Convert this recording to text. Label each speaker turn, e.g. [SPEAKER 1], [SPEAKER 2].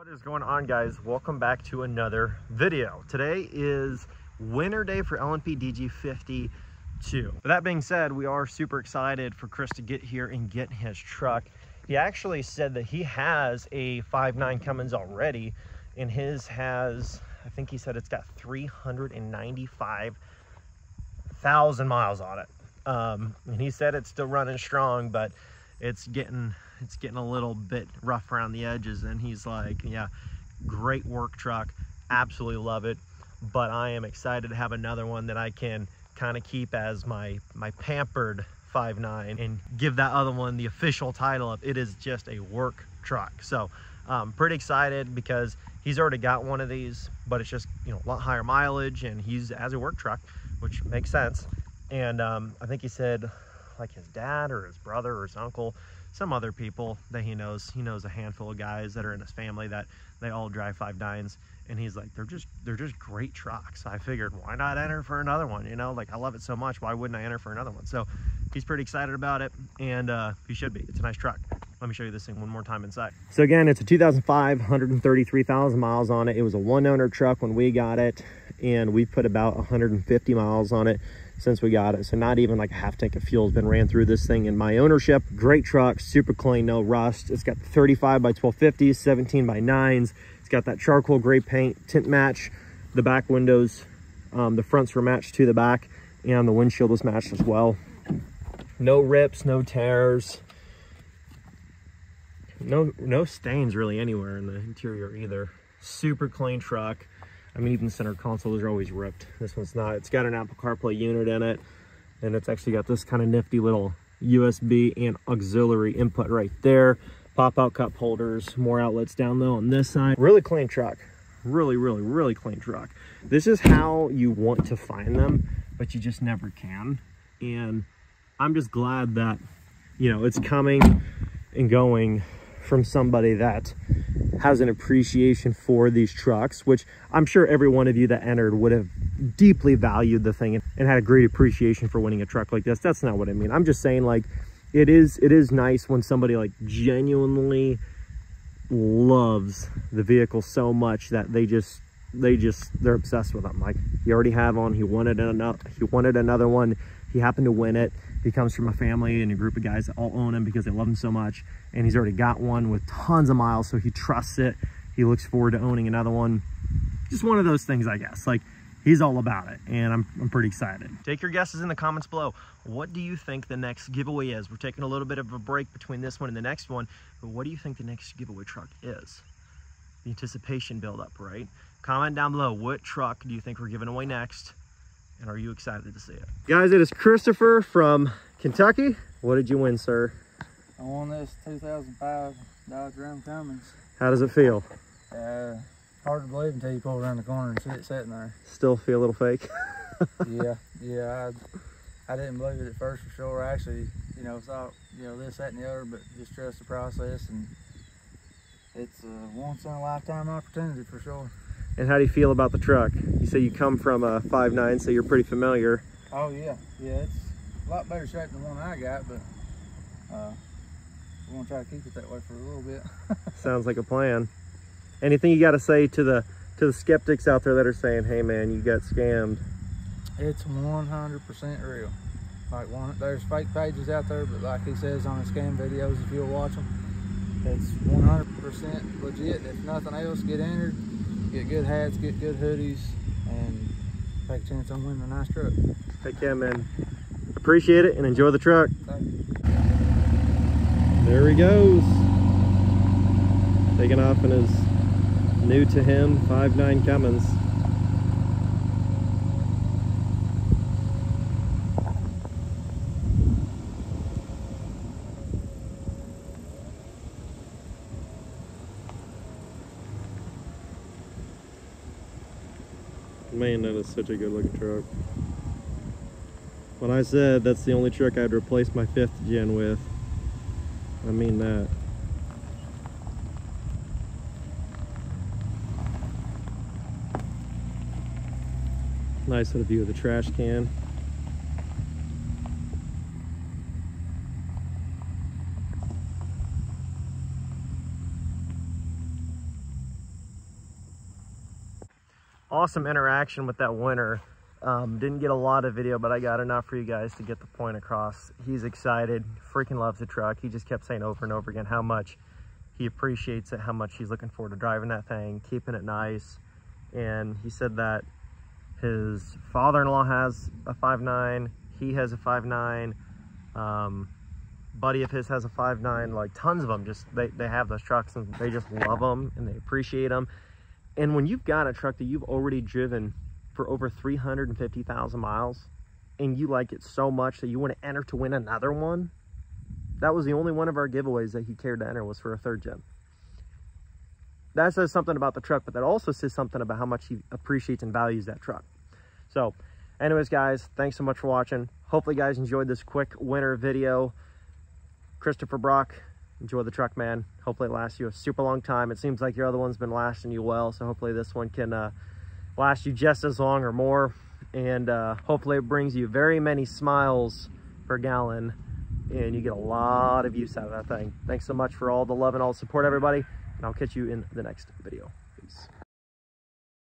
[SPEAKER 1] What is going on guys? Welcome back to another video. Today is winter day for LNP DG52. With that being said, we are super excited for Chris to get here and get his truck. He actually said that he has a 5.9 Cummins already and his has, I think he said it's got 395,000 miles on it. Um, and he said it's still running strong, but it's getting it's getting a little bit rough around the edges. And he's like, yeah, great work truck, absolutely love it. But I am excited to have another one that I can kind of keep as my my pampered 5.9 and give that other one the official title of it is just a work truck. So I'm pretty excited because he's already got one of these, but it's just, you know, a lot higher mileage and he's as a work truck, which makes sense. And um, I think he said like his dad or his brother or his uncle, some other people that he knows. He knows a handful of guys that are in his family that they all drive five nines. And he's like, they're just they're just great trucks. I figured, why not enter for another one? You know, like I love it so much. Why wouldn't I enter for another one? So he's pretty excited about it, and uh, he should be. It's a nice truck. Let me show you this thing one more time inside. So again, it's a 2005, 133,000 miles on it. It was a one owner truck when we got it, and we put about 150 miles on it since we got it. So not even like a half tank of fuel has been ran through this thing in my ownership. Great truck, super clean, no rust. It's got 35 by 1250s, 17 by 9s. It's got that charcoal gray paint, tint match. The back windows, um, the fronts were matched to the back and the windshield was matched as well. No rips, no tears. No, no stains really anywhere in the interior either. Super clean truck. I mean, even the center consoles are always ripped. This one's not. It's got an Apple CarPlay unit in it, and it's actually got this kind of nifty little USB and auxiliary input right there. Pop-out cup holders, more outlets down though on this side. Really clean truck. Really, really, really clean truck. This is how you want to find them, but you just never can. And I'm just glad that, you know, it's coming and going from somebody that has an appreciation for these trucks, which I'm sure every one of you that entered would have deeply valued the thing and had a great appreciation for winning a truck like this. That's not what I mean. I'm just saying like it is it is nice when somebody like genuinely loves the vehicle so much that they just they just they're obsessed with them like he already have one he wanted another he wanted another one he happened to win it he comes from a family and a group of guys that all own him because they love him so much. And he's already got one with tons of miles, so he trusts it. He looks forward to owning another one. Just one of those things, I guess. Like, he's all about it, and I'm, I'm pretty excited. Take your guesses in the comments below. What do you think the next giveaway is? We're taking a little bit of a break between this one and the next one, but what do you think the next giveaway truck is? The anticipation buildup, right? Comment down below, what truck do you think we're giving away next? And are you excited to see it? Guys, it is Christopher from Kentucky. What did you win, sir?
[SPEAKER 2] I won this 2005 Dodge Ram Cummins.
[SPEAKER 1] How does it feel?
[SPEAKER 2] Uh, hard to believe until you pull around the corner and see it sitting there.
[SPEAKER 1] Still feel a little fake?
[SPEAKER 2] yeah, yeah. I, I didn't believe it at first for sure. I actually, you know, thought, you know, this, that, and the other, but just trust the process. And it's a once in a lifetime opportunity for sure.
[SPEAKER 1] And how do you feel about the truck? You say you come from a 5.9, so you're pretty familiar.
[SPEAKER 2] Oh yeah, yeah, it's a lot better shape than the one I got, but uh, we're gonna try to keep it that way for a little bit.
[SPEAKER 1] Sounds like a plan. Anything you got to say to the to the skeptics out there that are saying, "Hey man, you got scammed"?
[SPEAKER 2] It's 100% real. Like one, there's fake pages out there, but like he says on his scam videos, if you'll watch them, it's 100% legit. If nothing else, get entered get good hats, get good hoodies, and take a chance on winning a nice truck.
[SPEAKER 1] Heck yeah, man. Appreciate it and enjoy the truck. There he goes. Taking off in his new to him 5.9 Cummins. Man, that is such a good looking truck. When I said that's the only truck I'd replace my fifth gen with, I mean that. Nice little view of the trash can. Awesome interaction with that winner. Um, didn't get a lot of video, but I got enough for you guys to get the point across. He's excited, freaking loves the truck. He just kept saying over and over again how much he appreciates it, how much he's looking forward to driving that thing, keeping it nice. And he said that his father-in-law has a 5.9, he has a 5.9, um, buddy of his has a 5.9, like tons of them just, they, they have those trucks and they just love them and they appreciate them. And when you've got a truck that you've already driven for over 350,000 miles and you like it so much that you want to enter to win another one, that was the only one of our giveaways that he cared to enter was for a third gen. That says something about the truck, but that also says something about how much he appreciates and values that truck. So anyways, guys, thanks so much for watching. Hopefully you guys enjoyed this quick winter video. Christopher Brock, enjoy the truck, man. Hopefully it lasts you a super long time. It seems like your other one's been lasting you well, so hopefully this one can uh, last you just as long or more. And uh, hopefully it brings you very many smiles per gallon and you get a lot of use out of that thing. Thanks so much for all the love and all the support, everybody. And I'll catch you in the next video. Peace.